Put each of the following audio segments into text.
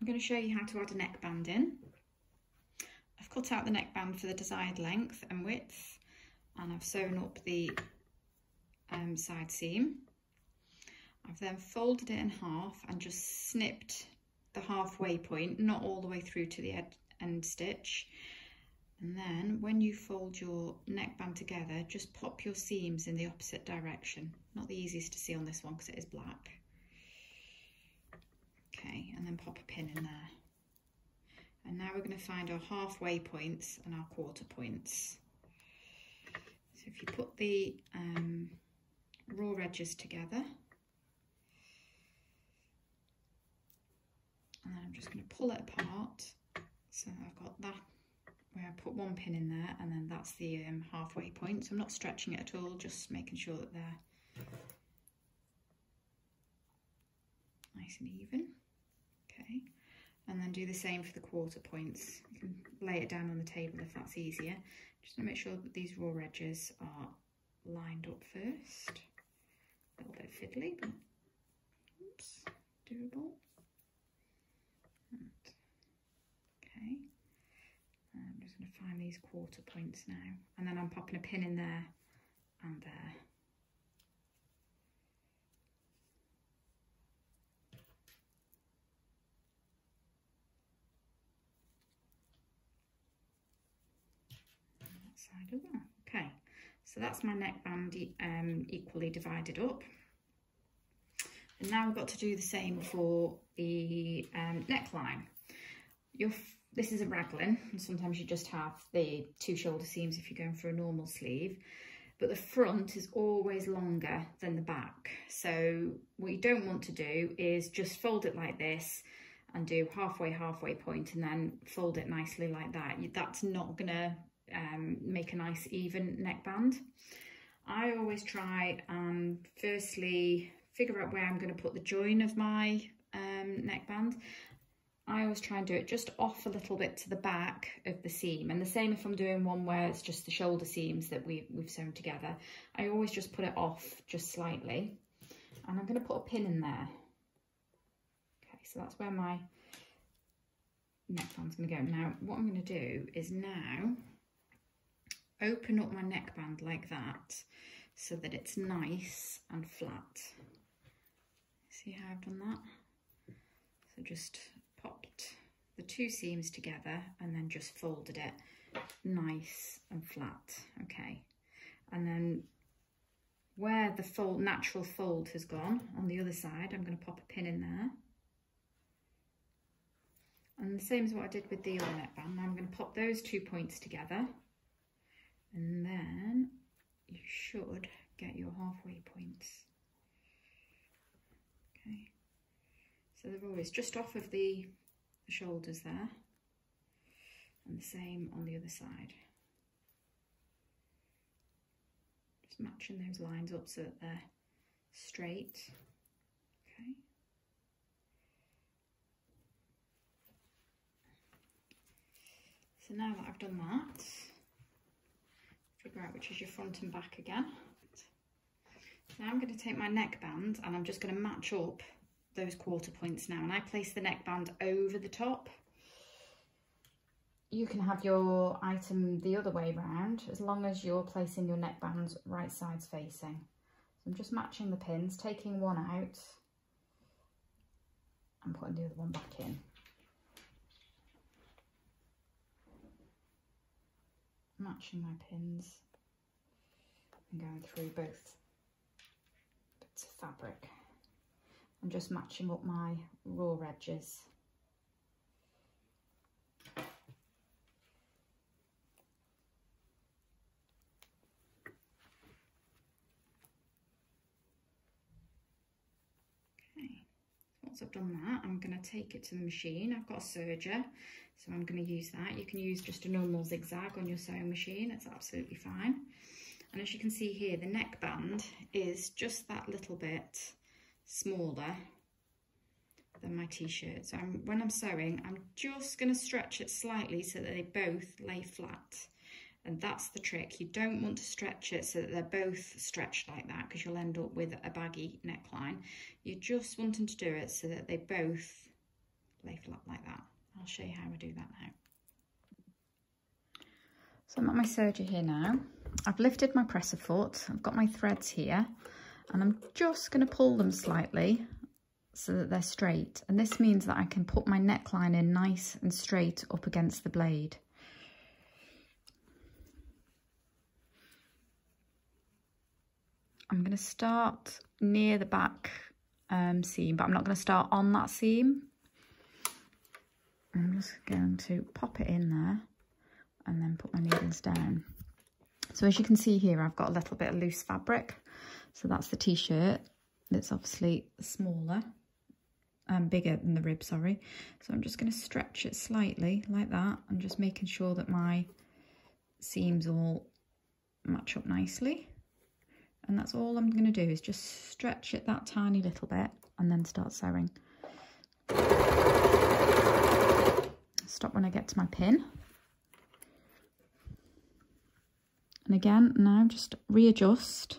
I'm going to show you how to add a neckband in. I've cut out the neckband for the desired length and width and I've sewn up the um, side seam. I've then folded it in half and just snipped the halfway point, not all the way through to the end stitch. And then when you fold your neckband together, just pop your seams in the opposite direction. Not the easiest to see on this one because it is black. Okay, and then pop a pin in there. And now we're going to find our halfway points and our quarter points. So if you put the um, raw edges together, and then I'm just going to pull it apart. So I've got that where I put one pin in there and then that's the um, halfway point. So I'm not stretching it at all, just making sure that they're nice and even. And then do the same for the quarter points. You can lay it down on the table if that's easier. Just to make sure that these raw edges are lined up first. A little bit fiddly, but oops, doable. Okay, I'm just going to find these quarter points now, and then I'm popping a pin in there and there. Side. Okay, so that's my neckband um, equally divided up. And now we've got to do the same for the um, neckline. Your, this is a raglan, and sometimes you just have the two shoulder seams if you're going for a normal sleeve, but the front is always longer than the back. So what you don't want to do is just fold it like this and do halfway, halfway point and then fold it nicely like that. That's not gonna um, make a nice even neckband. I always try and firstly figure out where I'm going to put the join of my um, neckband. I always try and do it just off a little bit to the back of the seam. And the same if I'm doing one where it's just the shoulder seams that we, we've sewn together. I always just put it off just slightly. And I'm going to put a pin in there. Okay, so that's where my neckband's going to go. Now, what I'm going to do is now open up my neckband like that so that it's nice and flat. See how I've done that? So just popped the two seams together and then just folded it nice and flat. Okay. And then where the fold, natural fold has gone on the other side, I'm going to pop a pin in there. And the same as what I did with the other neckband, I'm going to pop those two points together and then you should get your halfway points. Okay, so they're always just off of the, the shoulders there, and the same on the other side. Just matching those lines up so that they're straight. Okay. So now that I've done that, out which is your front and back again. Now I'm going to take my neckband and I'm just going to match up those quarter points now and I place the neckband over the top. You can have your item the other way round as long as you're placing your neckband right sides facing. So I'm just matching the pins, taking one out and putting the other one back in. Matching my pins and going through both bits of fabric and just matching up my raw edges. Okay, once I've done that, I'm going to take it to the machine. I've got a serger, so I'm going to use that. You can use just a normal zigzag on your sewing machine. It's absolutely fine. And as you can see here, the neckband is just that little bit smaller than my t-shirt. So I'm, when I'm sewing, I'm just going to stretch it slightly so that they both lay flat. And that's the trick. You don't want to stretch it so that they're both stretched like that because you'll end up with a baggy neckline. You're just wanting to do it so that they both lay flat like that. I'll show you how I do that now. So I'm at my serger here now. I've lifted my presser foot, I've got my threads here, and I'm just going to pull them slightly so that they're straight. And this means that I can put my neckline in nice and straight up against the blade. I'm going to start near the back um, seam, but I'm not going to start on that seam. I'm just going to pop it in there and then put my needles down. So as you can see here, I've got a little bit of loose fabric. So that's the t-shirt. It's obviously smaller, um, bigger than the rib, sorry. So I'm just going to stretch it slightly like that and just making sure that my seams all match up nicely. And that's all I'm going to do is just stretch it that tiny little bit and then start sewing. Stop when I get to my pin. And again, now just readjust.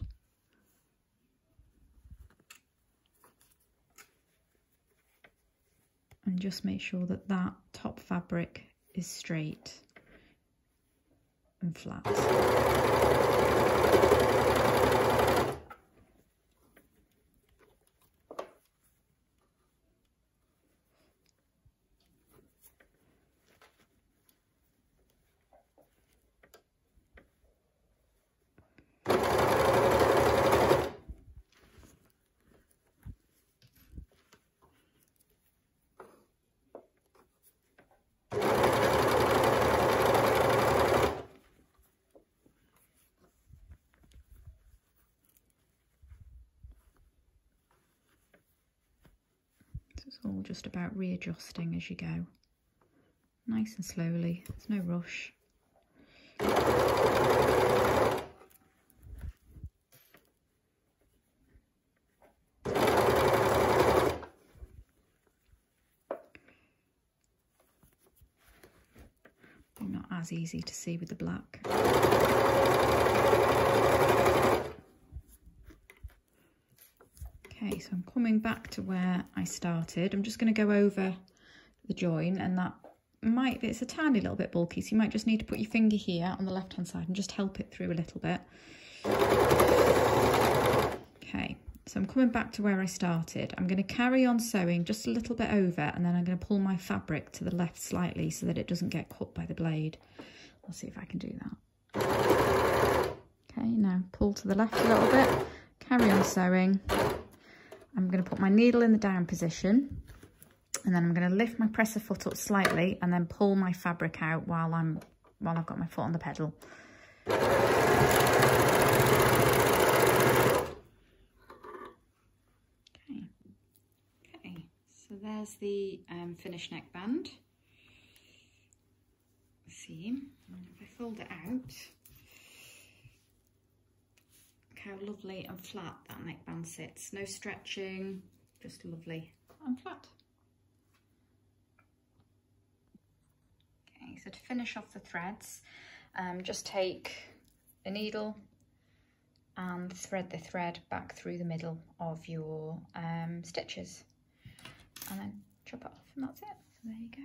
And just make sure that that top fabric is straight and flat. It's all just about readjusting as you go. Nice and slowly, there's no rush. Not as easy to see with the black. Okay, so I'm coming back to where I started. I'm just going to go over the join and that might, it's a tiny little bit bulky, so you might just need to put your finger here on the left hand side and just help it through a little bit. Okay, so I'm coming back to where I started. I'm going to carry on sewing just a little bit over and then I'm going to pull my fabric to the left slightly so that it doesn't get cut by the blade. I'll see if I can do that. Okay, now pull to the left a little bit, carry on sewing. I'm going to put my needle in the down position and then I'm going to lift my presser foot up slightly and then pull my fabric out while I'm while I've got my foot on the pedal. Okay, okay. So there's the um, finished neckband seam. And if I fold it out, how lovely and flat that neckband sits. No stretching, just lovely and flat. Okay, so to finish off the threads, um, just take a needle and thread the thread back through the middle of your um, stitches and then chop it off and that's it. So there you go.